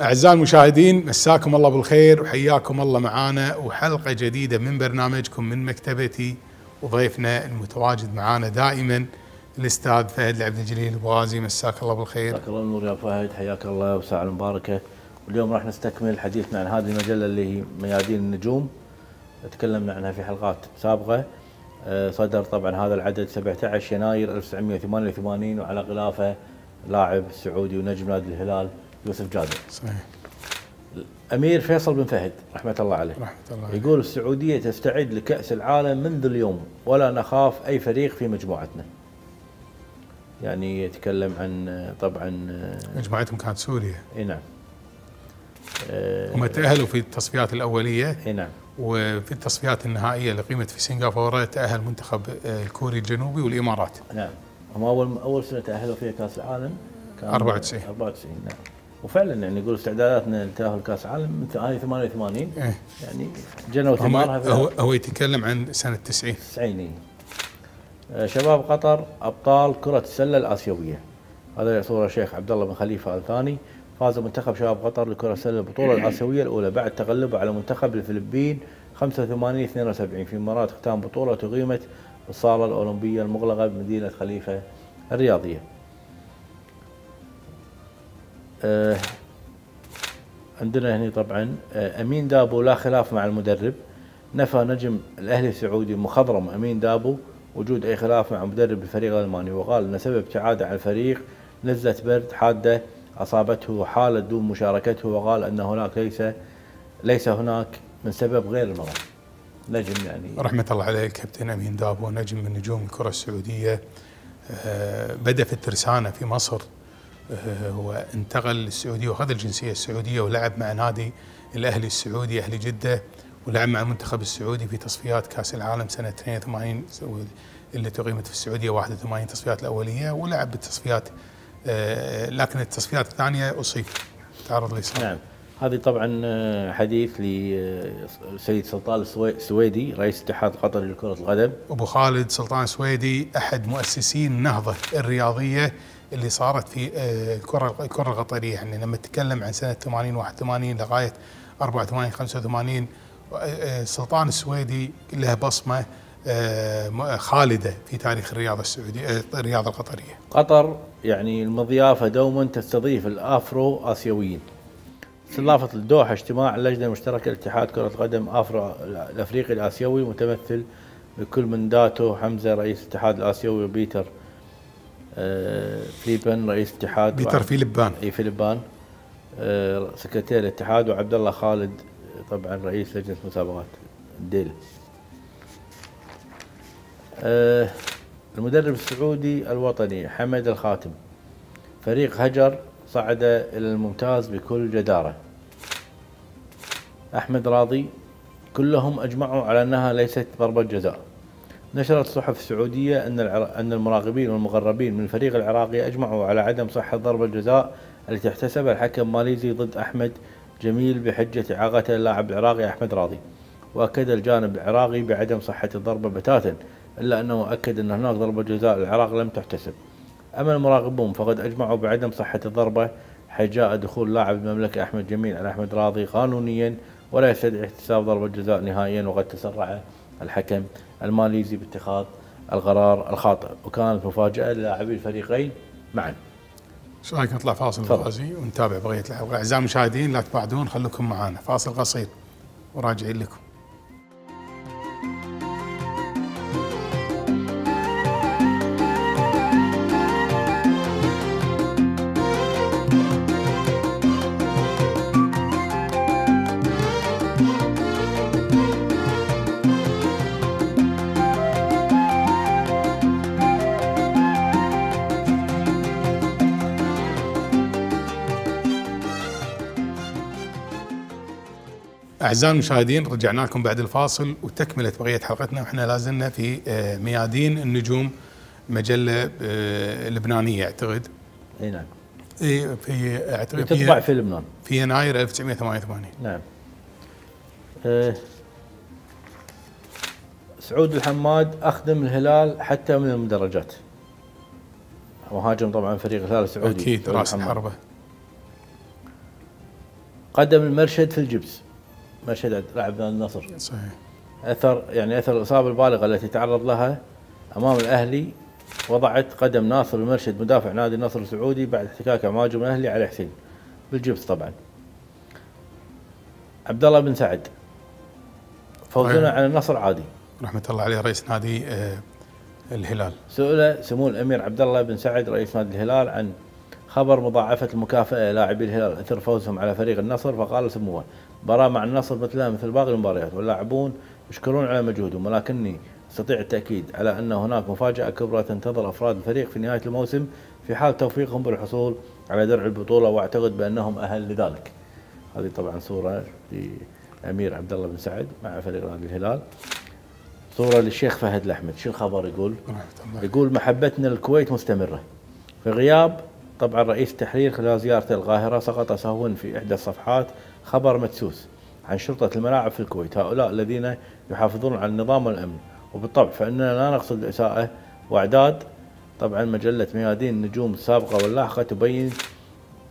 أعزائي المشاهدين مساكم الله بالخير وحياكم الله معانا. وحلقة جديدة من برنامجكم من مكتبتي وضيفنا المتواجد معانا دائما الأستاذ فهد العبد الجليل البوازي. مساك الله بالخير. مساك الله بالنور يا فهد. حياك الله وساعة المباركة. واليوم راح نستكمل حديثنا عن هذه المجلة اللي هي ميادين النجوم. تكلمنا عنها في حلقات سابقة. آه، صدر طبعا هذا العدد 17 يناير 1988 وعلى غلافه لاعب سعودي ونجم نادي الهلال يوسف جابر. صحيح. امير فيصل بن فهد رحمة الله عليه رحمة الله عليك. يقول السعودية تستعد لكأس العالم منذ اليوم ولا نخاف أي فريق في مجموعتنا. يعني يتكلم عن طبعا مجموعتهم كانت سوريا. إي نعم. آه، هم تأهلوا في التصفيات الأولية. إي نعم. وفي التصفيات النهائية اللي قيمت في سنغافورة تأهل منتخب آه، الكوري الجنوبي والإمارات. نعم. هم أول أول سنة تأهلوا فيها كأس العالم كان 94. 94 نعم. وفعلا يعني يقول استعداداتنا لتاهل كاس العالم من هاي 88 إيه. يعني جنوا ثمارها هو, هو يتكلم عن سنة 90 90 آه، شباب قطر أبطال كرة السلة الآسيوية. هذا صوره شيخ عبد الله بن خليفة ال ثاني فاز منتخب شباب قطر لكرة السلة البطولة الآسيوية الأولى بعد تغلبه على منتخب الفلبين 85 72 في مباراه ختام بطولة اقيمت بالصالة الأولمبية المغلقة بمدينة خليفة الرياضية. آه، عندنا هنا طبعا آه، أمين دابو لا خلاف مع المدرب. نفى نجم الأهلي السعودي مخضرم أمين دابو وجود أي خلاف مع مدرب الفريق الألماني. وقال إن سبب ابتعاده عن الفريق نزله برد حادة أصابته حالة دون مشاركته وقال إن هناك ليس ليس هناك من سبب غير المرض. نجم يعني. رحمة الله عليه الكابتن أمين دابو نجم من نجوم الكرة السعودية. آه، بدأ في الترسانة في مصر. هو انتقل للسعودية وأخذ الجنسية السعودية ولعب مع نادي الأهلي السعودي أهلي جدة ولعب مع المنتخب السعودي في تصفيات كأس العالم سنة 82 اللي تقيمت في السعودية 81 تصفيات الأولية ولعب بالتصفيات آه، لكن التصفيات الثانية أصيب. تعرض لإصابة نعم. هذه طبعا آه، حديث لسيد سلطان السوي- السويدي رئيس الاتحاد القطري لكرة القدم. أبو خالد سلطان سويدي أحد مؤسسي النهضة الرياضية اللي صارت في آه، الكره الكره القطرية يعني لما تتكلم عن سنة 80 81 لغاية 84 85 آه، سلطان السويدي له بصمة آه، خالدة في تاريخ الرياضة السعوديه آه، الرياضة القطرية. قطر يعني المضيافة دوما تستضيف الأفرو آسيويين استضافت الدوحة اجتماع اللجنة المشتركة لاتحاد كرة القدم أفرو الأفريقي الآسيوي متمثل بكل من داتو حمزة رئيس الاتحاد الآسيوي وبيتر آه، فليبن رئيس الاتحاد بيتر في لبان إي فيلبان آه، سكرتير الاتحاد وعبد الله خالد طبعا رئيس لجنة مسابقات الديل آه، المدرب السعودي الوطني حمد الخاتم. فريق هجر صعد إلى الممتاز بكل جداره. أحمد راضي كلهم أجمعوا على أنها ليست ضربة جزاء. نشرت الصحف السعودية أن أن المراقبين والمغربين من الفريق العراقي أجمعوا على عدم صحة ضربة الجزاء التي احتسبها الحكم ماليزي ضد أحمد جميل بحجة إعاقته اللاعب العراقي أحمد راضي. وأكد الجانب العراقي بعدم صحة الضربة بتاتا إلا أنه أكد أن هناك ضربة جزاء للعراق لم تحتسب. أما المراقبون فقد أجمعوا بعدم صحة الضربة حيث جاء دخول لاعب المملكة أحمد جميل على أحمد راضي قانونيا ولا يستدعي احتساب ضربة جزاء نهائيا وقد تسرع الحكم الماليزي باتخاذ القرار الخاطئ. وكانت مفاجأة للاعبي الفريقين معا. إيش رأيك نطلع فاصل. غازي ونتابع بقية الحلقة أعزائي المشاهدين لا تبعدون خليكم معنا فاصل قصير وراجعين لكم. أعزائي المشاهدين رجعنا لكم بعد الفاصل وتكملة بقية حلقتنا. وإحنا لازلنا في آه، ميادين النجوم مجلة آه، لبنانية أعتقد. أي نعم. إيه، في أعتقد تطبع في, لبنان. في يناير 1988 نعم. آه، سعود الحماد أخدم الهلال حتى من المدرجات. مهاجم طبعا فريق الهلال السعودي. رأس الحماد. الحربة. قدم المرشد في الجبس. مرشد لاعب نادي النصر. صحيح. أثر يعني أثر الإصابة البالغة التي تعرض لها أمام الأهلي وضعت قدم ناصر المرشد مدافع نادي النصر السعودي بعد احتكاك مع مهاجم الأهلي علي حسين. بالجبس طبعا. عبد الله بن سعد فوزنا أيوة. على النصر عادي. رحمة الله عليه رئيس نادي آه، الهلال. سئل سمو الأمير عبد الله بن سعد رئيس نادي الهلال عن خبر مضاعفة المكافأة لاعبي الهلال إثر فوزهم على فريق النصر فقال سموه مباراه مع النصر مثلها مثل باقي المباريات واللاعبون يشكرون على مجهودهم ولكني أستطيع التأكيد على أن هناك مفاجأة كبرى تنتظر أفراد الفريق في نهاية الموسم في حال توفيقهم بالحصول على درع البطولة وأعتقد بأنهم أهل لذلك. هذه طبعا صورة لأمير عبد الله بن سعد مع فريق نادي الهلال. صورة للشيخ فهد الأحمد، شو الخبر يقول؟ يقول محبتنا للكويت مستمرة في غياب طبعا رئيس التحرير خلال زيارته القاهرة سقط سهوا في إحدى الصفحات خبر مدسوس عن شرطة الملاعب في الكويت هؤلاء الذين يحافظون على النظام والأمن وبالطبع فإننا لا نقصد الإساءة وأعداد طبعا مجلة ميادين النجوم السابقة واللاحقة تبين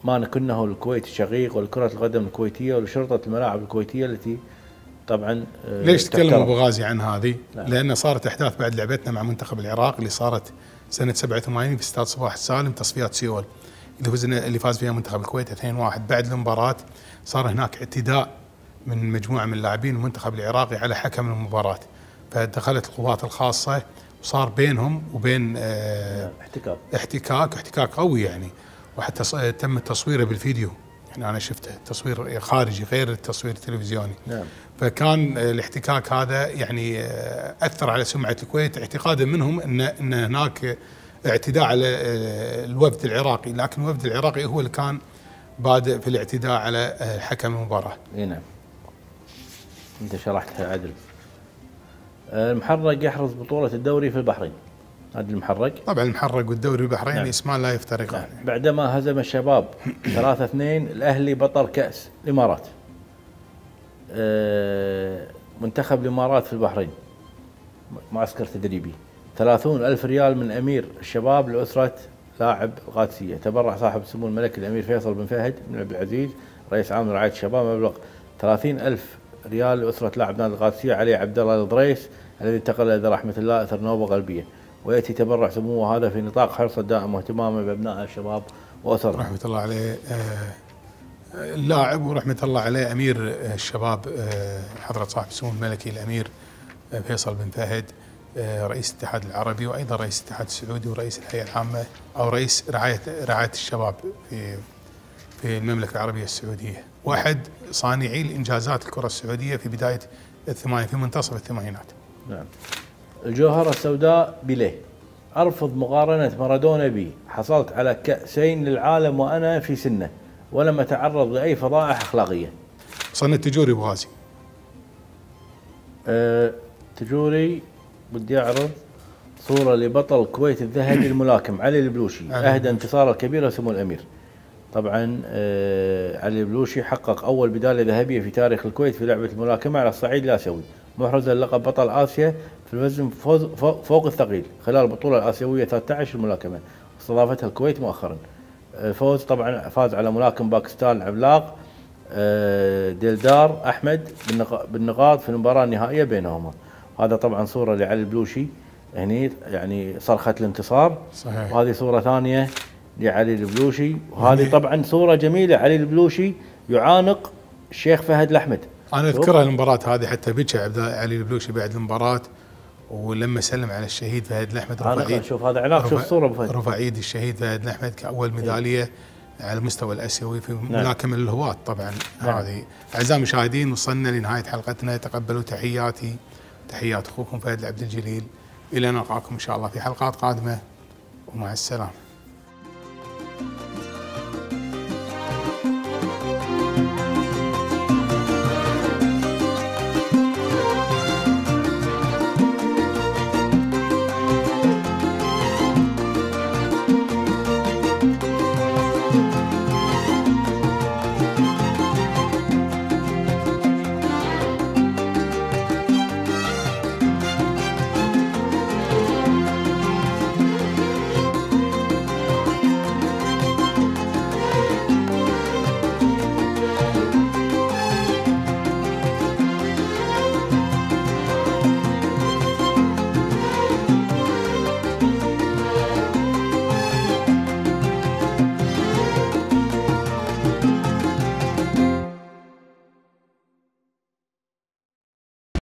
ما كنه الكويت الشقيق ولكرة القدم الكويتية ولشرطة الملاعب الكويتية التي طبعا آه، ليش تكلم. أبو غازي عن هذه؟ نعم. لأن صارت إحداث بعد لعبتنا مع منتخب العراق اللي صارت سنة 87 في استاد صباح السالم تصفيات سيول. اللي فزنا اللي فاز فيها منتخب الكويت 2-1 بعد المباراة صار هناك اعتداء من مجموعة من اللاعبين المنتخب العراقي على حكم المباراة. فدخلت القوات الخاصة وصار بينهم وبين آه احتكاك. احتكاك احتكاك قوي يعني. وحتى تم تصويره بالفيديو. يعني أنا شفته تصوير خارجي غير التصوير التلفزيوني. نعم. فكان الاحتكاك هذا يعني آه، أثر على سمعة الكويت اعتقادا منهم أن أن هناك اعتداء على آه، الوفد العراقي. لكن الوفد العراقي هو اللي كان بادئ في الاعتداء على آه، حكم المباراة. إي نعم. أنت شرحتها عدل. المحرق يحرز بطولة الدوري في البحرين. هذا المحرق طبعا المحرق والدوري البحريني نعم. اسمان لا يفترقان نعم. بعدما هزم الشباب 3 2 الأهلي بطل كأس الإمارات. آه، منتخب الإمارات في البحرين. معسكر تدريبي. 30 ألف ريال من أمير الشباب لأسرة لاعب القادسية تبرع صاحب سمو الملك الأمير فيصل بن فهد بن عبد العزيز رئيس عام رعاية الشباب مبلغ 30 ألف ريال لأسرة لاعب نادي القادسية علي عبد الله الضريس الذي انتقل إلى رحمة الله أثر نوبة قلبية ويأتي تبرع سموه هذا في نطاق حرصه الدائم واهتمامه بأبناء الشباب وأسرهم. رحمة الله عليه آه، اللاعب ورحمة الله عليه أمير الشباب آه، حضرة صاحب السمو الملكي الأمير آه، فيصل بن فهد آه، رئيس الاتحاد العربي وأيضا رئيس الاتحاد السعودي ورئيس الهيئة العامة أو رئيس رعاية رعاية الشباب في في المملكة العربية السعودية. واحد صانعي الانجازات الكرة السعودية في بداية الثمانينات في منتصف الثمانينات. نعم. الجوهرة السوداء بيليه أرفض مقارنة مارادونا بي. حصلت على كأسين للعالم وأنا في سنة. ولم أتعرض لأي فضائح أخلاقية. صنع التجوري أبو غازي. أه تجوري بدي أعرض صورة لبطل الكويت الذهبي الملاكم علي البلوشي. أهدى انتصاره الكبير لسمو الأمير. طبعا أه علي البلوشي حقق أول بداية ذهبية في تاريخ الكويت في لعبة الملاكمة على الصعيد الآسيوي محرزا لقب بطل آسيا في الوزن فوز فوق الثقيل خلال البطولة الآسيوية 13 الملاكمة استضافتها الكويت مؤخرا. الفوز طبعا فاز على ملاكم باكستان العملاق آه، ديلدار أحمد بالنق- بالنقاط في المباراة النهائية بينهما. هذا طبعا صورة لعلي البلوشي هني يعني صرخة الانتصار. صحيح. وهذه صورة ثانية لعلي البلوشي. وهذه طبعا صورة جميلة علي البلوشي يعانق الشيخ فهد الأحمد. أنا أذكرها المباراة هذه حتى بكى علي البلوشي بعد المباراة. ولما سلم على الشهيد فهد الأحمد رفع إيد. شوف هذا عناق شوف الصورة أبو رفع إيد الشهيد فهد الأحمد كأول ميدالية على المستوى الآسيوي في نعم. ملاكمة للهواة طبعا نعم. هذه. أعزائي المشاهدين وصلنا لنهاية حلقتنا. تقبلوا تحياتي تحيات أخوكم فهد العبد الجليل. إلى نلقاكم إن شاء الله في حلقات قادمة ومع السلامة.